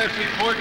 Bias Report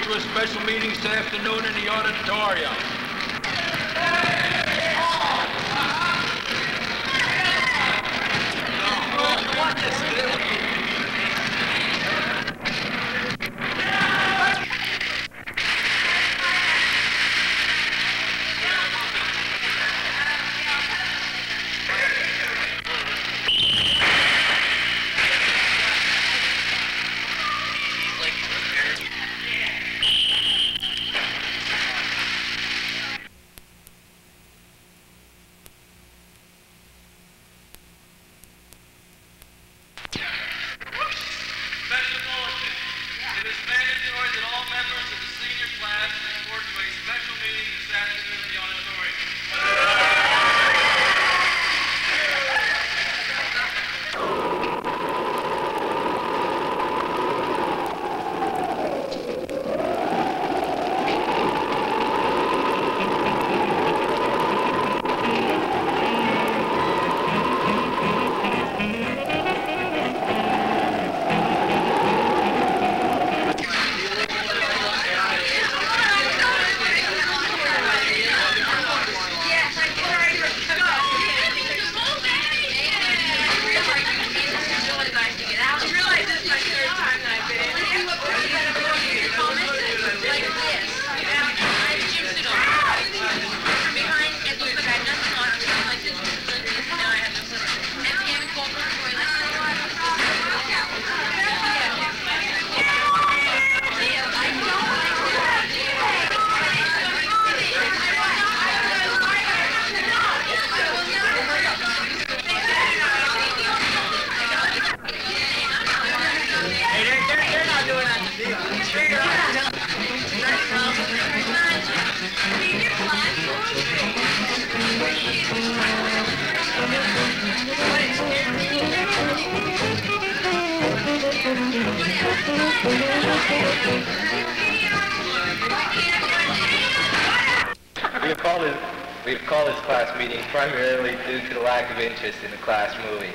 all class meeting, primarily due to the lack of interest in the class movie.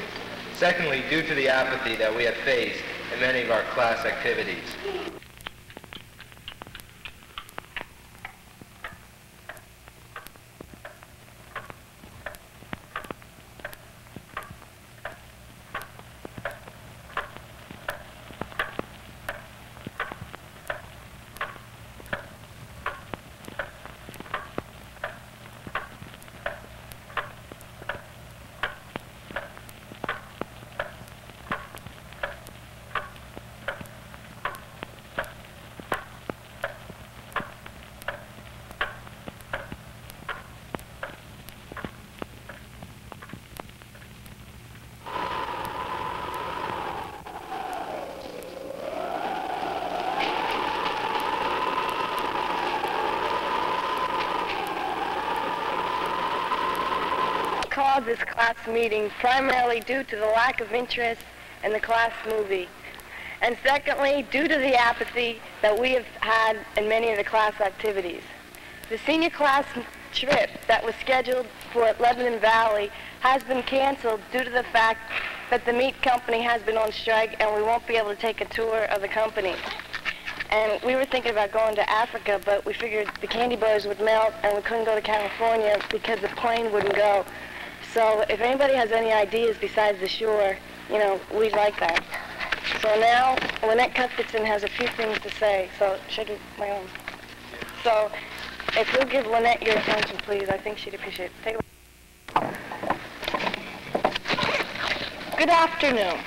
Secondly, due to the apathy that we have faced in many of our class activities. Class meeting primarily due to the lack of interest in the class movie. And secondly, due to the apathy that we have had in many of the class activities. The senior class trip that was scheduled for Lebanon Valley has been canceled due to the fact that the meat company has been on strike and we won't be able to take a tour of the company. And we were thinking about going to Africa, but we figured the candy bars would melt and we couldn't go to California because the plane wouldn't go. So if anybody has any ideas besides the shore, you know, we'd like that. So now Lynette Cuthbertson has a few things to say, so should do my own? So if you'll give Lynette your attention, please, I think she'd appreciate it. Take a Good afternoon.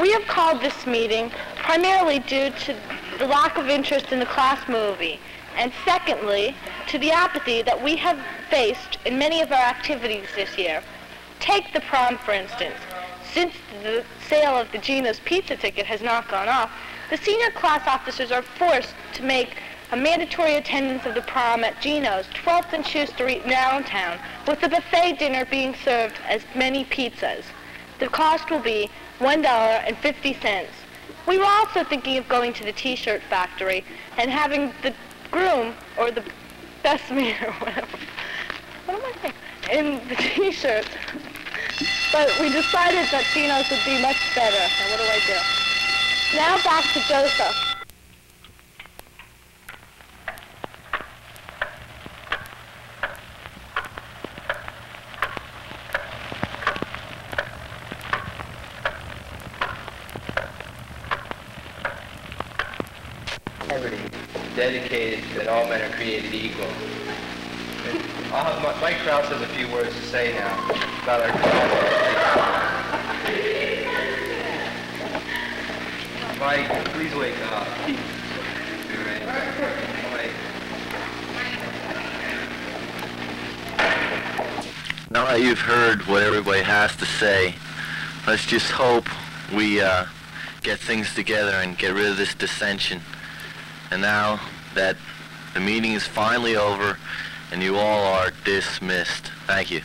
We have called this meeting primarily due to the lack of interest in the class movie, and secondly, to the apathy that we have faced in many of our activities this year. Take the prom, for instance. Since the sale of the Gino's pizza ticket has not gone off, the senior class officers are forced to make a mandatory attendance of the prom at Gino's, 12th and in Allentown, with the buffet dinner being served as many pizzas. The cost will be $1.50. We were also thinking of going to the T-shirt factory and having the groom or the best man or whatever. What am I saying? In the T-shirt. But we decided that Gino's would be much better. Now what do I do? Now back to Joseph. integrity, dedicated that all men are created equal. Have, Mi- Mike Kraus has a few words to say now about our. Mike, please wake up. Now that you've heard what everybody has to say, let's just hope we uh, get things together and get rid of this dissension. And now that the meeting is finally over and you all are dismissed. Thank you.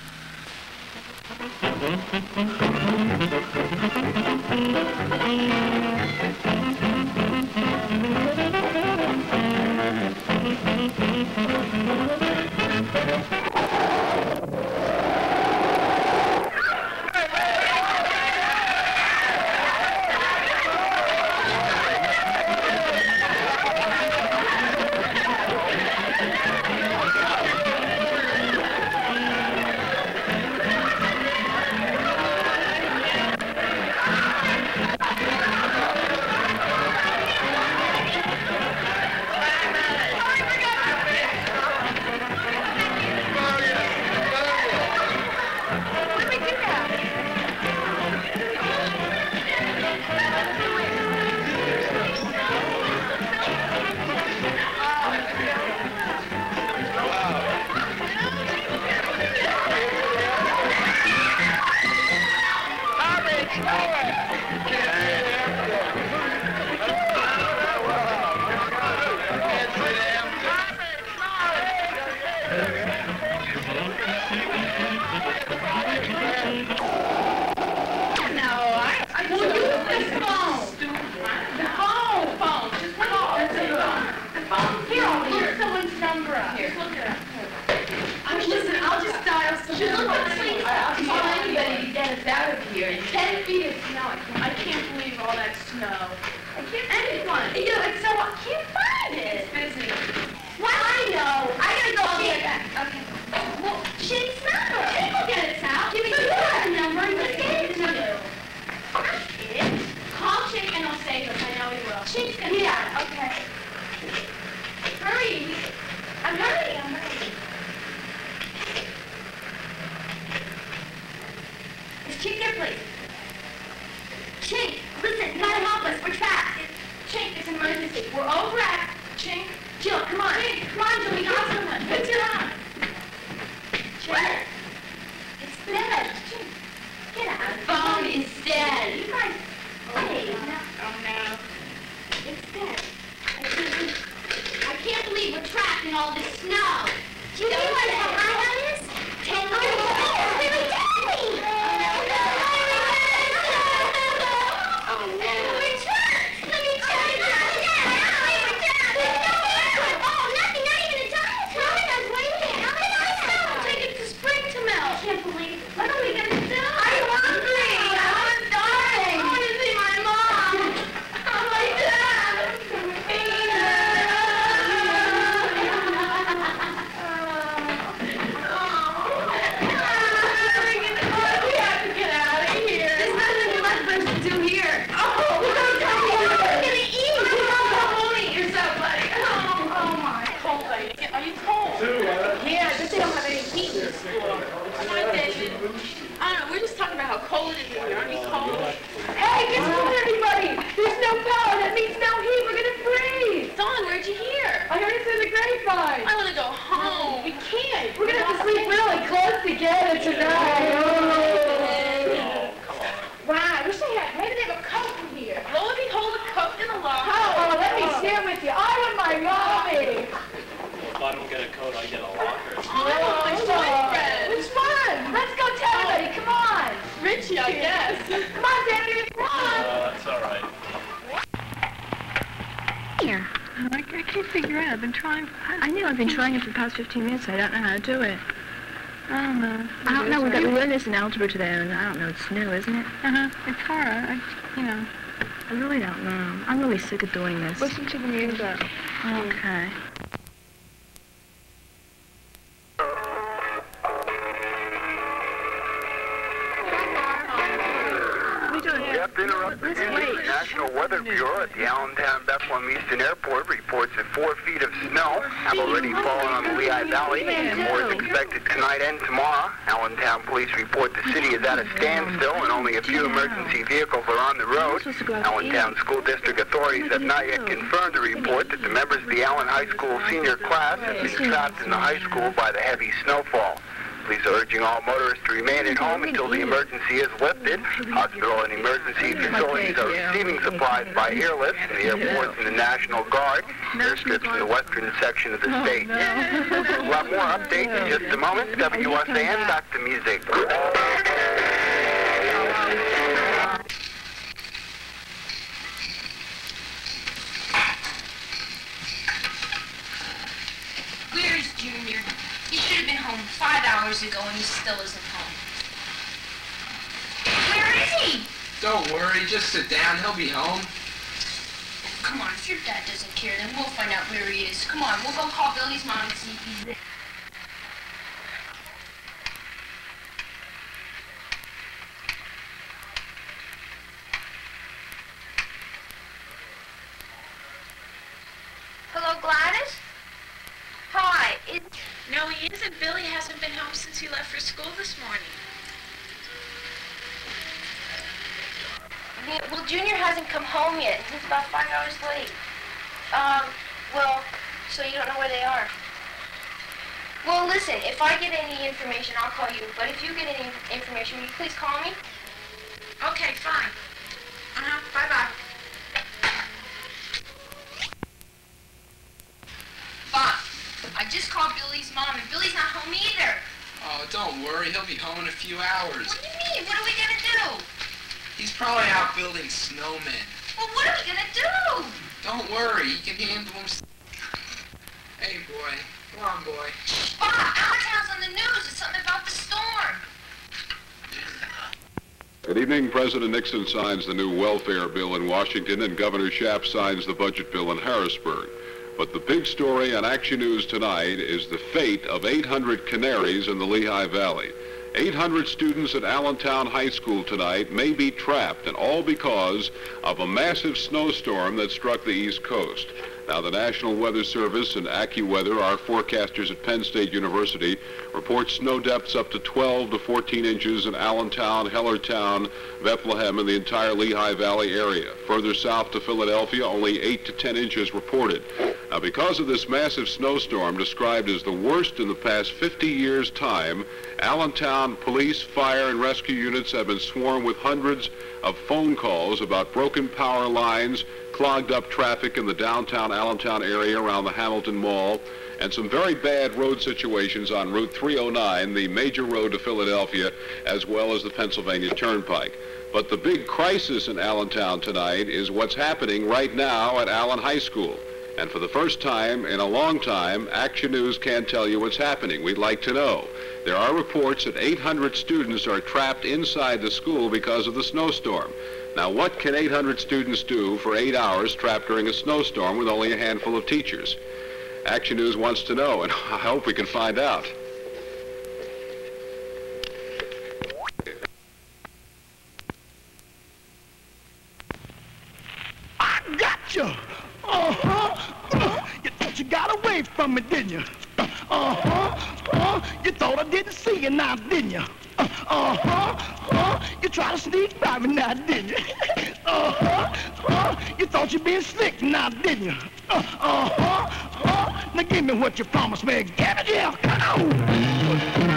Past 15 minutes. I don't know how to do it. I don't know. I don't know. We've got this in algebra today, and I don't know. It's new, isn't it? Uh huh. It's hard. I, you know. I really don't know. I'm really sick of doing this. Listen to the music. Okay. National Weather Bureau at the Allentown Bethlehem Easton Airport reports that four feet of snow have already fallen on the Lehigh Valley. And more is expected tonight and tomorrow. Allentown police report the city is at a standstill and only a few emergency vehicles are on the road. Allentown School District authorities have not yet confirmed the report that the members of the Allen High School senior class have been trapped in the high school by the heavy snowfall. Police are urging all motorists to remain at home until the emergency is lifted. Hospital and emergency facilities are receiving supplies by airlift from the airports and the National Guard. Airstrips in the western section of the state. Oh, we'll have more updates in just a moment. WSAN, back to music. Where's Junior? He should have been home five hours ago and he still isn't home. Where is he? Don't worry, just sit down. He'll be home. Come on, if your dad doesn't care, then we'll find out where he is. Come on, we'll go call Billy's mom and see if he's there. No, he isn't. Billy hasn't been home since he left for school this morning. Yeah, well, Junior hasn't come home yet. He's about five hours late. Um, well, so you don't know where they are. Well, listen, if I get any information, I'll call you. But if you get any information, will you please call me? Okay, fine. Uh-huh. Bye-bye. Bob, I just called Billy's mom, and Billy's not home either. Oh, don't worry. He'll be home in a few hours. What do you mean? What are we gonna do? He's probably out building snowmen. Well, what are we gonna do? Don't worry. He can handle himself. Hey, boy. Come on, boy. Bob, Allentown's on the news. It's something about the storm. Good evening. President Nixon signs the new welfare bill in Washington, and Governor Shapp signs the budget bill in Harrisburg. But the big story on Action News tonight is the fate of 800 canaries in the Lehigh Valley. 800 students at Allentown High School tonight may be trapped, and all because of a massive snowstorm that struck the East Coast. Now, the National Weather Service and AccuWeather, our forecasters at Penn State University, report snow depths up to 12 to 14 inches in Allentown, Hellertown, Bethlehem, and the entire Lehigh Valley area. Further south to Philadelphia, only 8 to 10 inches reported. Now, because of this massive snowstorm, described as the worst in the past 50 years' time, Allentown police, fire, and rescue units have been swarmed with hundreds of phone calls about broken power lines, clogged up traffic in the downtown Allentown area around the Hamilton Mall, and some very bad road situations on Route 309, the major road to Philadelphia, as well as the Pennsylvania Turnpike. But the big crisis in Allentown tonight is what's happening right now at Allen High School. And for the first time in a long time, Action News can't tell you what's happening. We'd like to know. There are reports that 800 students are trapped inside the school because of the snowstorm. Now, what can 800 students do for eight hours trapped during a snowstorm with only a handful of teachers? Action News wants to know, and I hope we can find out. I got you. Uh-huh. Uh, you thought you got away from me, didn't you? Uh-huh. Uh, you thought I didn't see you now, didn't you? Uh, uh-huh. Uh, you tried to sneak by me now, didn't you? uh-huh. Uh, you thought you been slick now, didn't you? Uh, uh-huh. Uh, now give me what you promised me. Give it here. Come on.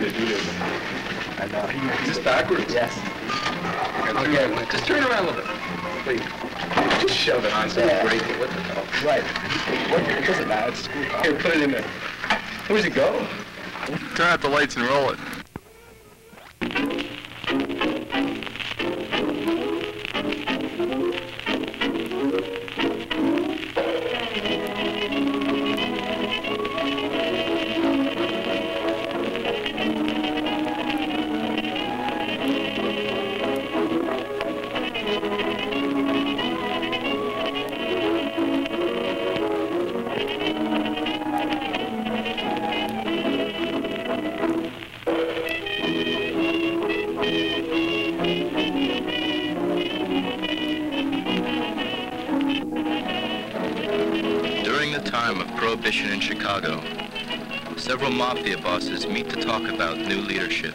Need corn liquor to do this. I know. Is this backwards? Yes. Okay, just turn around a little bit. Wait. Just shove it on so you break it. What the hell? Right. What it doesn't matter. It's screw Here, put it in there. Where's it go? Turn out the lights and roll it. Time of Prohibition in Chicago, several mafia bosses meet to talk about new leadership.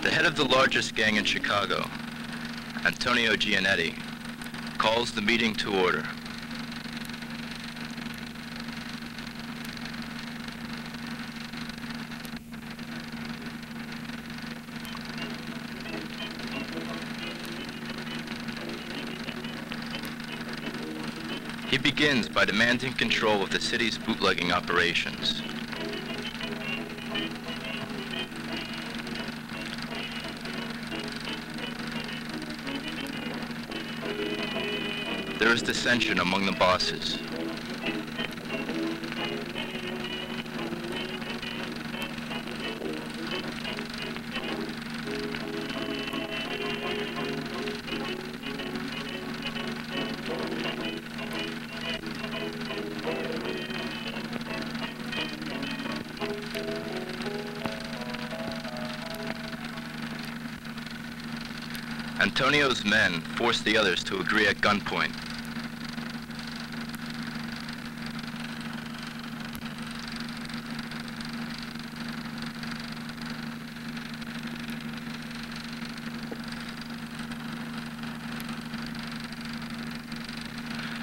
The head of the largest gang in Chicago, Antonio Gianetti, calls the meeting to order. Begins by demanding control of the city's bootlegging operations. There is dissension among the bosses. Antonio's men force the others to agree at gunpoint.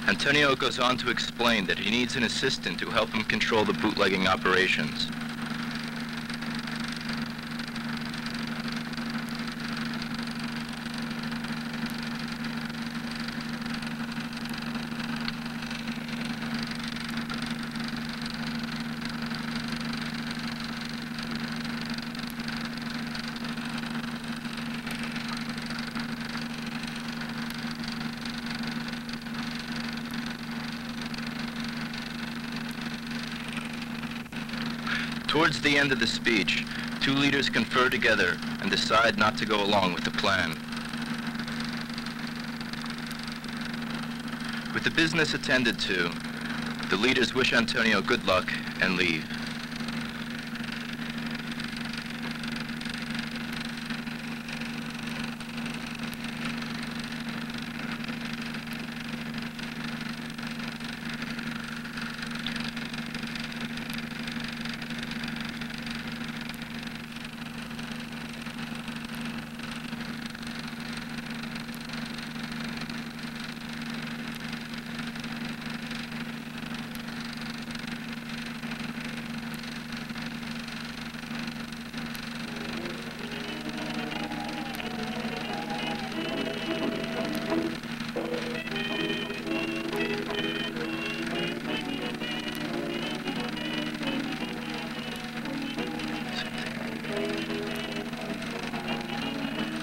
Antonio goes on to explain that he needs an assistant to help him control the bootlegging operations. End of the speech, two leaders confer together and decide not to go along with the plan. With the business attended to, the leaders wish Antonio good luck and leave.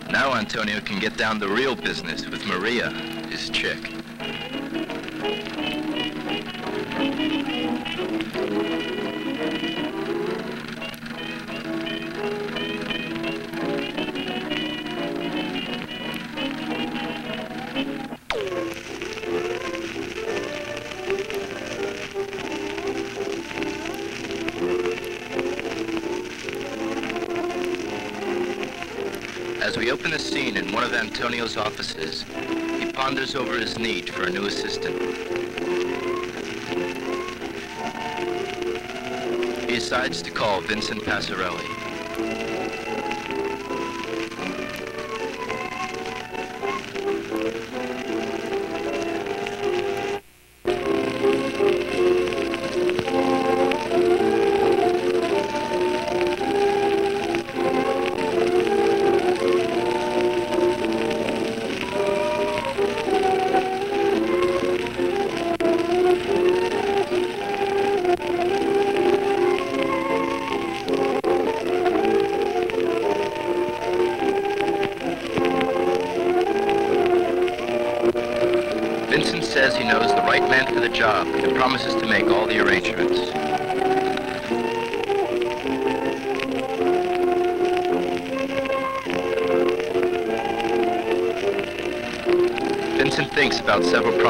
Now Antonio can get down to real business with Maria, his chick. As a scene in one of Antonio's offices, he ponders over his need for a new assistant. He decides to call Vincent Passarelli.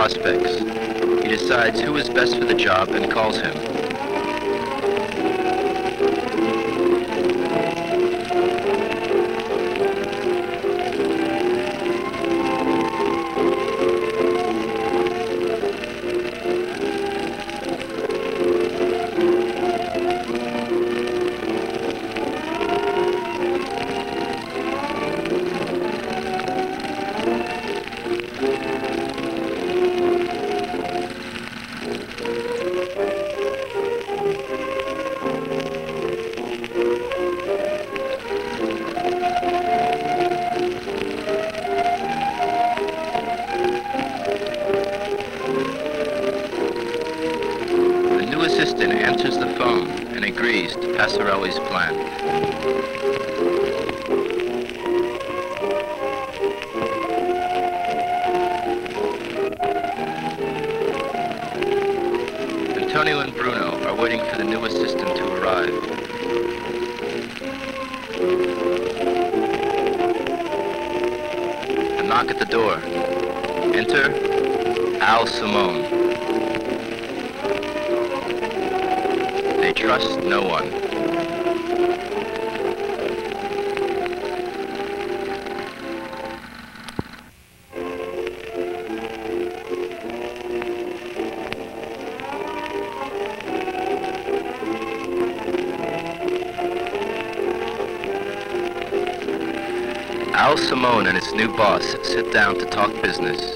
Prospects. He decides who is best for the job and calls him. And its new boss sit down to talk business.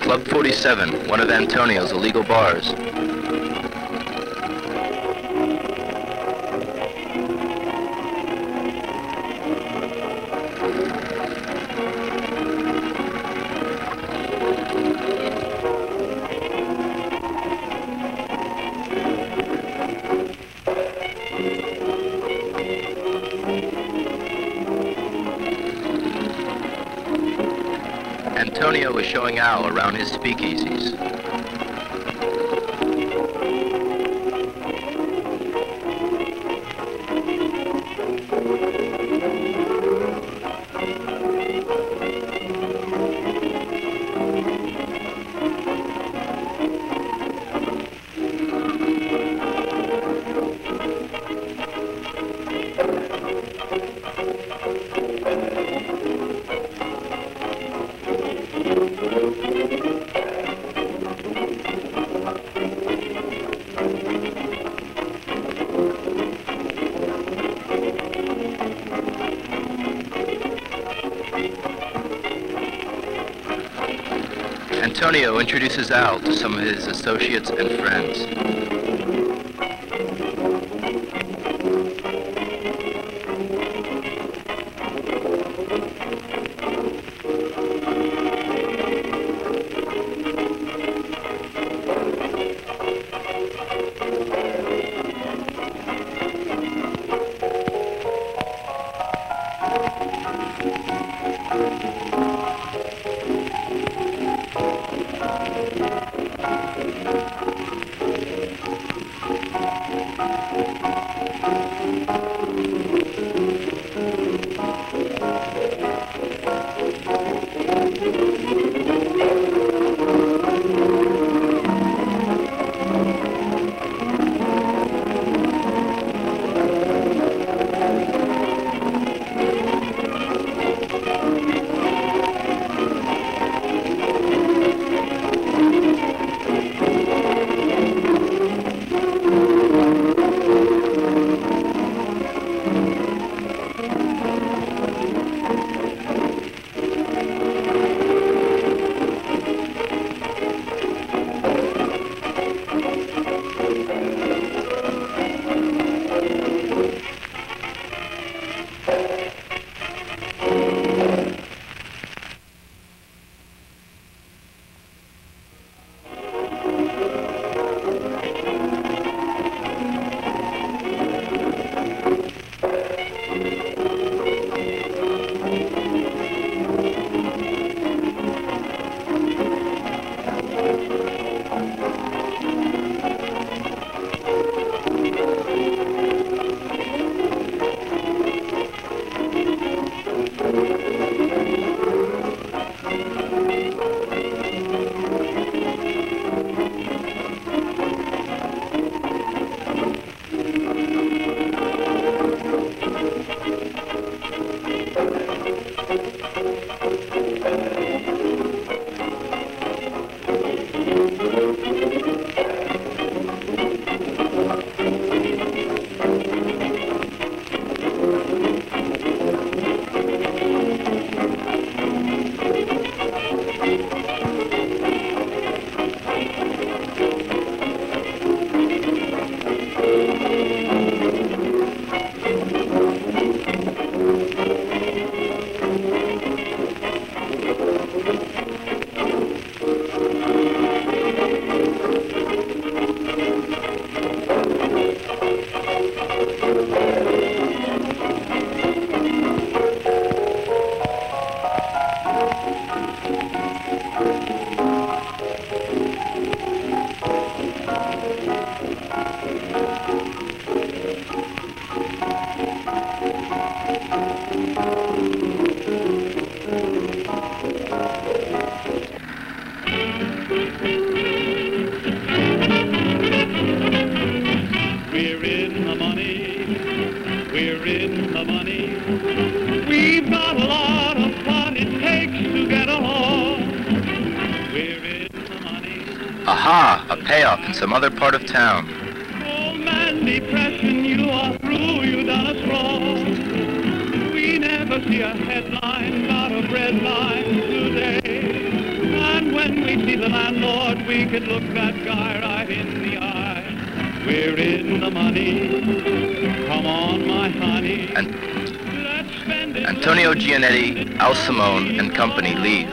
Club 47, one of Antonio's illegal bars. Around his speakeasies. Introduces Al to some of his associates and friends. Aha! A payoff in some other part of town. Oh, man, depression, you are through. You done us wrong. We never see a headline about a bread line today. And when we see the landlord, we could look that guy right in the eye. We're in the money. Come on, my honey. And Antonio Giannetti, Al Simone, and company leave.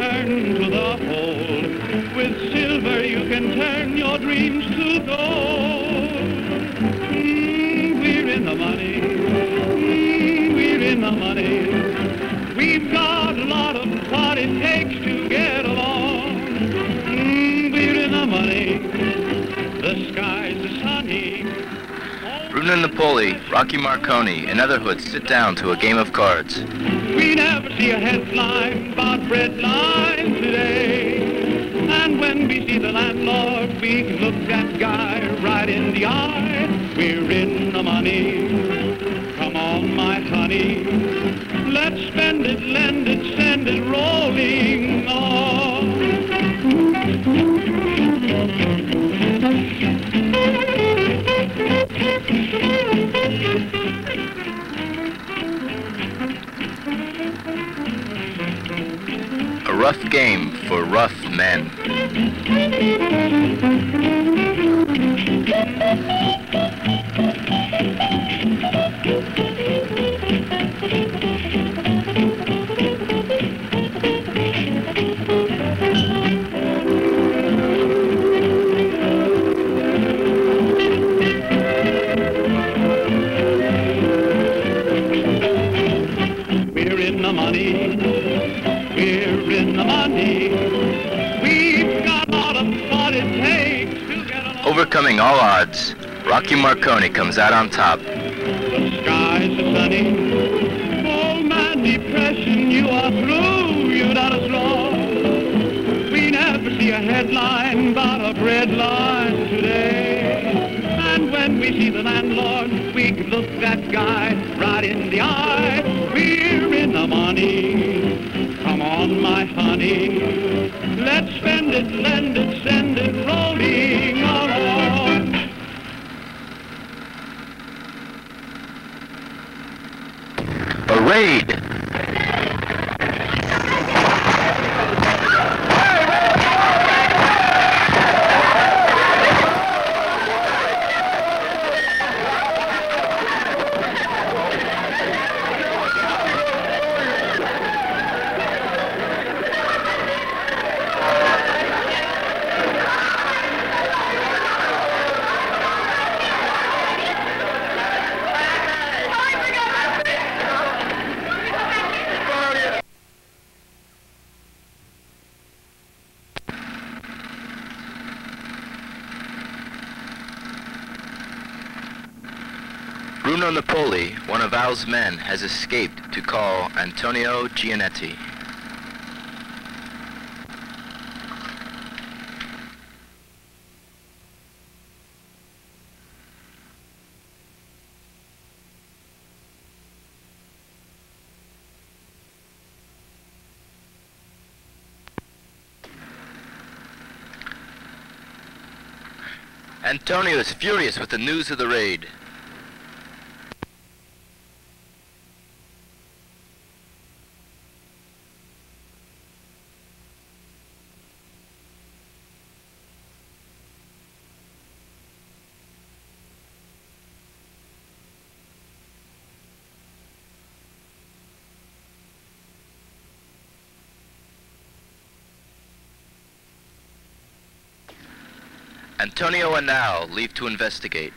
Has returned to the hold. With silver you can turn your dreams to gold. Mm, we're in the money. Mm, we're in the money. We've got a lot of what it takes to get along. Mm, we're in the money. The are sunny. Bruno Napoli, Rocky Marconi, and other hoods sit down to a game of cards. See a headline about bread line today. And when we see the landlord, we look that guy right in the eye. We're in the money. Come on, my honey. Let's spend it, lend it, send it rolling A rough game for rough men. We're Overcoming all odds, Rocky Marconi comes out on top. The skies are sunny. Oh, man, depression, you are through. You done us wrong. We never see a headline about a bread line today. And when we see the landlord, we can look that guy right in the eye. We're in the money. Come on, my honey. Let's spend it, lend it, send it, rolling one of Al's men, has escaped to call Antonio Giannetti. Antonio is furious with the news of the raid. Antonio and Al leave to investigate.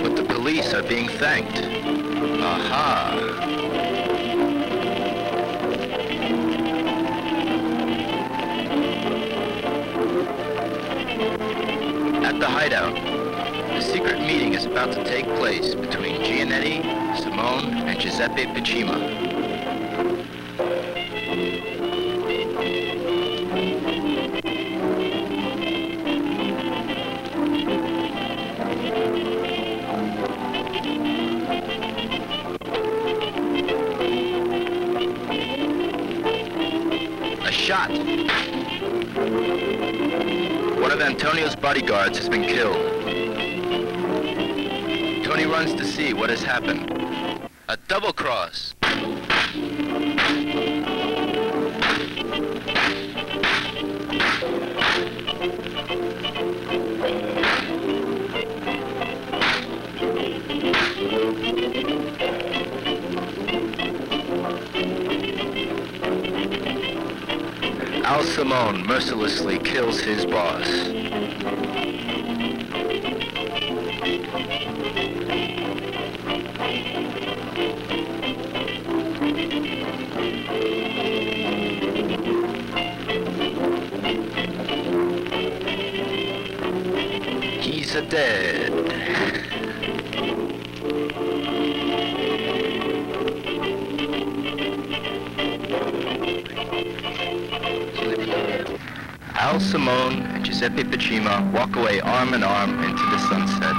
But the police are being thanked. Aha! the hideout secret meeting is about to take place between Giannetti, Simone, and Giuseppe Pacima. Antonio's bodyguards has been killed wants to see what has happened. A double cross. Al Simone mercilessly kills his boss. at walk away arm in arm into the sunset.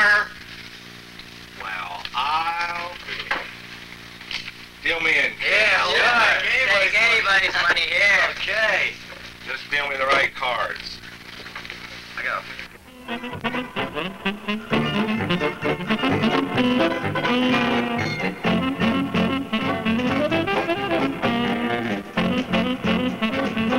Poker? Well, I'll be. Deal me in. Yeah, yeah. Take anybody's money here. Okay. Just deal me the right cards. I got Sure.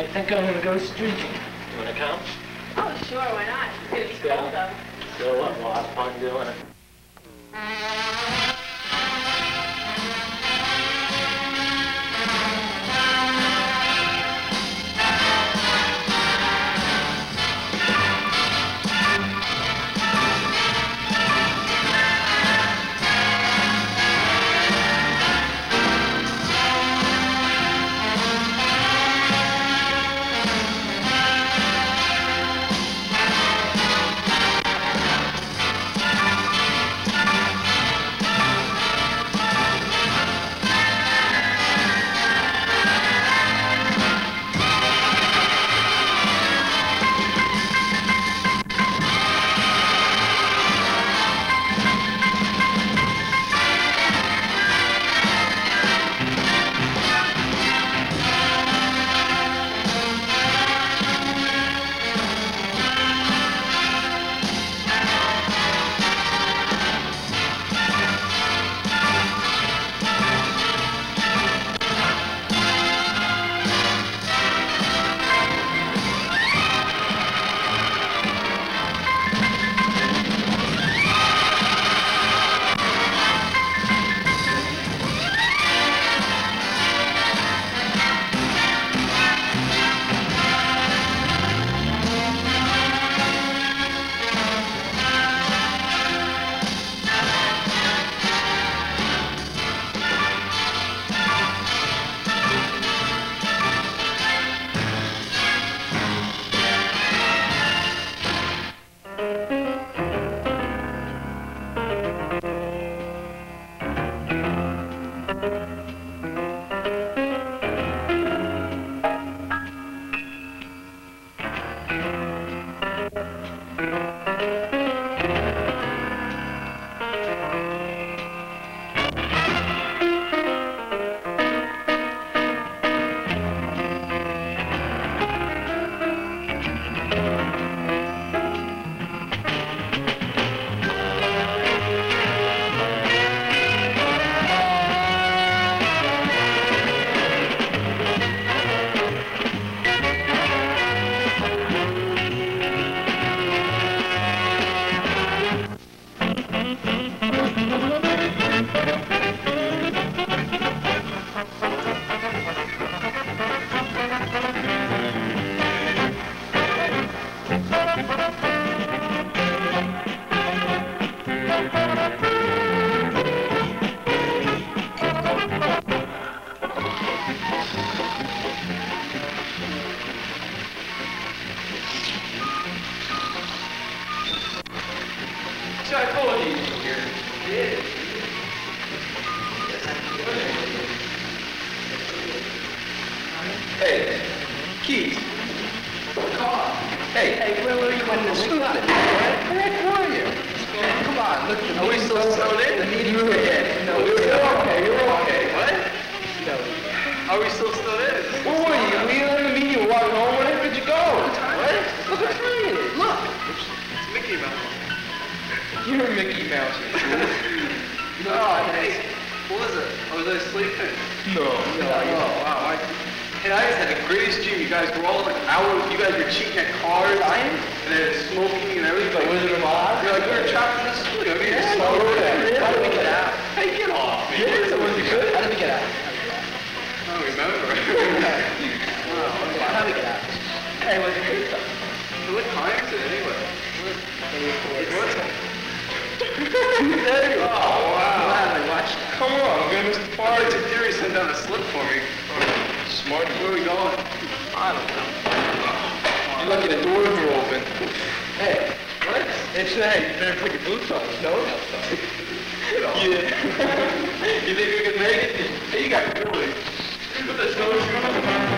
I think I'm gonna go streaking. You wanna come? Oh, sure. Why not? It's going to be cold, though. So what? We'll have fun doing it. Hey, Keith. Come on. Hey, hey, where were you when this started? Where were you? Come on, look. Are we still snowed in? The meeting you were in. No, we were okay. You were okay. What? No. Are we still snowed in? Where were you? We were in the meeting. Walking home. Where did you go? What? Look what time it is. Look. It's Mickey Mouse. You're Mickey Mouse. no, hey. Oh, what was it? Was I sleeping? No. No. Oh, wow. I, and I just had the greatest dream. You guys were all like hours. You guys were cheating at cars. I. And then smoking and everything. Like, was it a mob? You're like, we were trapped in this. I yeah, slow. How did we get out? Hey, get off. man. Yeah, was it good? How did we get out? I don't remember. wow. How did we get out? Hey, was it good though? What time is it anyway? What's it? there you go. Oh, wow. Glad I watched. Come on, I'm gonna miss the party. Theory sent down a slip for me. Smart, where are we going? I don't know. You're lucky the doors are open. Hey, what? It's hey, you better put your boots on. No one yeah. you think you can make it? Hey, you got boots. Put the snowshoes on.